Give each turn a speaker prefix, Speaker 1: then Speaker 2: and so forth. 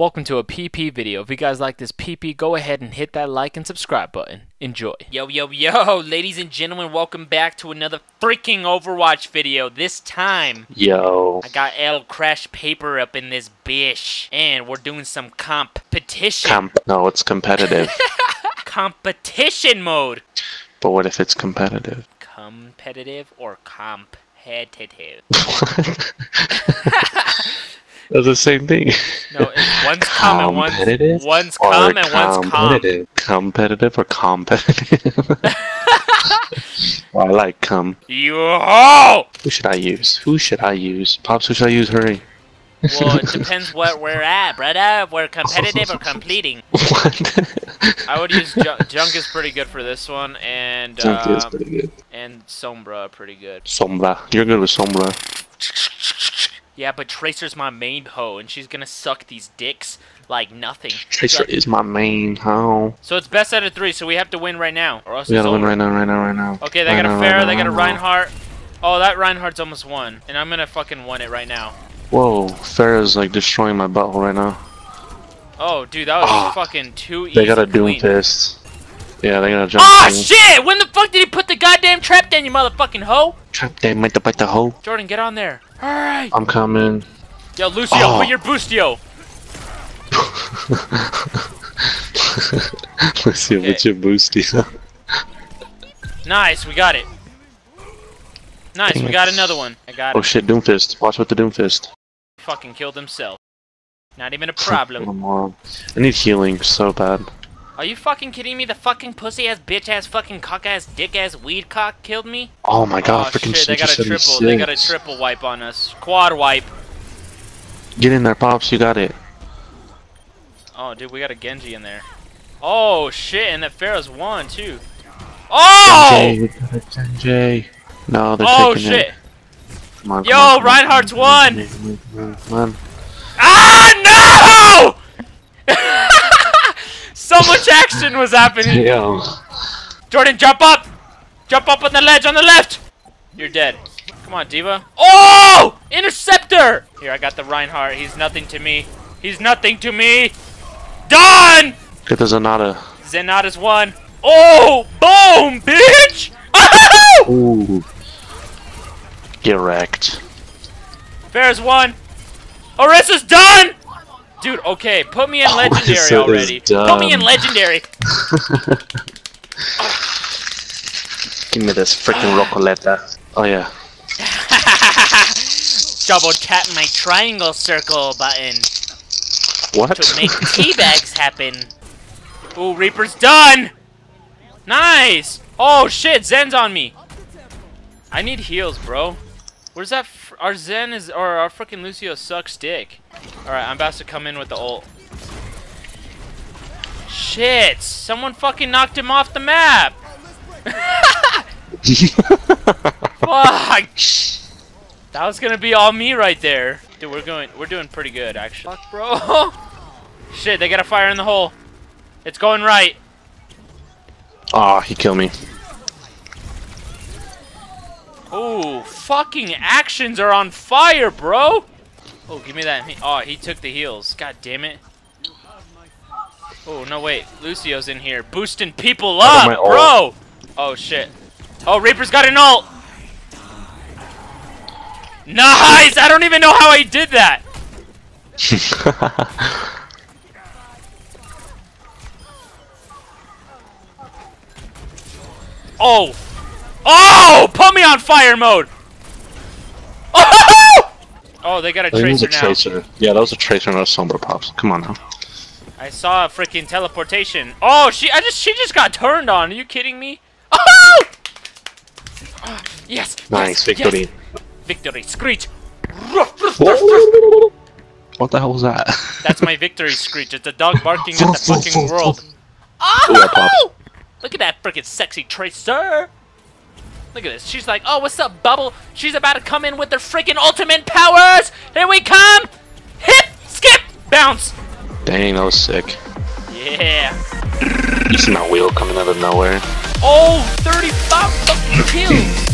Speaker 1: Welcome to a PP video. If you guys like this PP, go ahead and hit that like and subscribe button. Enjoy. Yo, yo, yo, ladies and gentlemen, welcome back to another freaking Overwatch video. This time,
Speaker 2: Yo.
Speaker 1: I got L Crashpaper up in this bish, and we're doing some competition.
Speaker 2: Comp no, it's competitive.
Speaker 1: competition mode.
Speaker 2: but what if it's competitive?
Speaker 1: Competitive or competitive?
Speaker 2: That's the same thing.
Speaker 1: No, one's com and one's,
Speaker 2: Competitive
Speaker 1: one's
Speaker 2: or
Speaker 1: com and one's com.
Speaker 2: competitive? Competitive or competitive? well, I like cum.
Speaker 1: Yo!
Speaker 2: Who should I use? Who should I use? Popps, who should I use? Hurry.
Speaker 1: Well, it depends what we're at, brother. We're competitive or completing.
Speaker 2: what?
Speaker 1: I would use Junk. Junk is pretty good for this one, and
Speaker 2: Junk is
Speaker 1: um,
Speaker 2: pretty good.
Speaker 1: and Sombra pretty good.
Speaker 2: Sombra. You're good with Sombra.
Speaker 1: Yeah, but Tracer's my main hoe, and she's gonna suck these dicks like nothing.
Speaker 2: Tracer is my main hoe.
Speaker 1: So it's best out of three, so we have to win right now, or else
Speaker 2: We gotta win right now, right now, right now.
Speaker 1: Okay, they
Speaker 2: Right
Speaker 1: got a
Speaker 2: now,
Speaker 1: Pharah,
Speaker 2: right
Speaker 1: they
Speaker 2: now,
Speaker 1: got a. Reinhardt. Oh, that Reinhardt's almost won, and I'm gonna fucking win it right now.
Speaker 2: Whoa, Pharah's like destroying my butthole right now.
Speaker 1: Oh, dude, that was
Speaker 2: Ah,
Speaker 1: fucking too easy.
Speaker 2: They got a Doom. Fist. Yeah, they got a jump.
Speaker 1: Oh
Speaker 2: thing.
Speaker 1: shit! When the fuck did he put the goddamn trap down, you motherfucking hoe?
Speaker 2: Trap them, might the bite the hoe.
Speaker 1: Jordan, get on there. Alright.
Speaker 2: I'm coming.
Speaker 1: Yo, Lucio,
Speaker 2: Oh.
Speaker 1: put your boostio.
Speaker 2: Let's
Speaker 1: Okay.
Speaker 2: what's your boosty.
Speaker 1: Nice, we got it. Nice,
Speaker 2: Dang
Speaker 1: we
Speaker 2: it.
Speaker 1: got another one. I got
Speaker 2: oh
Speaker 1: it.
Speaker 2: shit, Doomfist. Watch with the Doomfist.
Speaker 1: Fucking killed himself. Not even a problem.
Speaker 2: I need healing so bad.
Speaker 1: Are you fucking kidding me? The fucking pussy ass, bitch ass, fucking cock ass, dick ass, weed cock killed me?
Speaker 2: Oh my god,
Speaker 1: oh
Speaker 2: freaking
Speaker 1: shit, they got a triple. They got a triple wipe on us. Quad wipe.
Speaker 2: Get in there, Popps, you got it.
Speaker 1: Oh, dude, we got a Genji in there. Oh shit, and that Pharah's won too. Oh!
Speaker 2: Genji, we got a Genji. No, they're
Speaker 1: Oh
Speaker 2: taking
Speaker 1: shit!
Speaker 2: it. Come on,
Speaker 1: Yo,
Speaker 2: come on, come on.
Speaker 1: Reinhardt's won!
Speaker 2: Come on, come on.
Speaker 1: Ah no! so much action was happening.
Speaker 2: Yo.
Speaker 1: Jordan, jump up! Jump up on the ledge on the left! You're dead. Come on, D.Va. Oh! Interceptor! Here, I got the Reinhardt. He's nothing to me. He's nothing to me. Done!
Speaker 2: Get the Zenyatta.
Speaker 1: Zenyatta's one. Oh! Boom, bitch! Oh!
Speaker 2: Ooh. Get wrecked.
Speaker 1: There's one. Orisa's done! Dude, okay, put me in legendary
Speaker 2: Orisa
Speaker 1: already. Put me in legendary.
Speaker 2: Give me this freaking Rocoleta. Oh yeah.
Speaker 1: Double tap my triangle circle button
Speaker 2: What?
Speaker 1: to make teabags happen. Ooh, Reaper's done! Nice! Oh shit, Zen's on me. I need heals, bro. Where's that? Fr our Zen is, or our freaking Lucio sucks dick. Alright, I'm about to come in with the ult. Shit! Someone fucking knocked him off the map! Fuck! That was gonna be all me right there. Dude, we're going, we're doing pretty good actually. Fuck, bro. Shit, they got a fire in the hole. It's going right.
Speaker 2: Aw, he killed me.
Speaker 1: Ooh, fucking actions are on fire, bro. Oh, give me that. Oh, he took the heals. God damn it. Oh, no, wait. Lucio's in here boosting people up, bro. Oh, shit. Oh, Reaper's got an ult. Nice! I don't even know how I did that. Oh! Oh! Put me on fire mode! Oh! Oh, they got a
Speaker 2: I think it was
Speaker 1: tracer
Speaker 2: a
Speaker 1: now.
Speaker 2: tracer. Yeah, that was a tracer, not a Sombra Popps. Come on now.
Speaker 1: I saw a freaking teleportation. Oh, she I just she just got turned on. Are you kidding me? Oh! Ah, yes.
Speaker 2: Nice,
Speaker 1: yes,
Speaker 2: victory.
Speaker 1: yes. Victory. Screech.
Speaker 2: What the hell was that?
Speaker 1: That's my victory screech. It's a dog barking at the fucking world.
Speaker 2: Ooh, that pops.
Speaker 1: Oh! Look at that freaking sexy tracer. Look at this. She's like, oh, what's up, Bubble? She's about to come in with her freaking ultimate powers. Here we come. Hip, skip, bounce.
Speaker 2: Dang, that was sick.
Speaker 1: Yeah.
Speaker 2: You see my wheel coming out of nowhere?
Speaker 1: Oh, 35 fucking kills.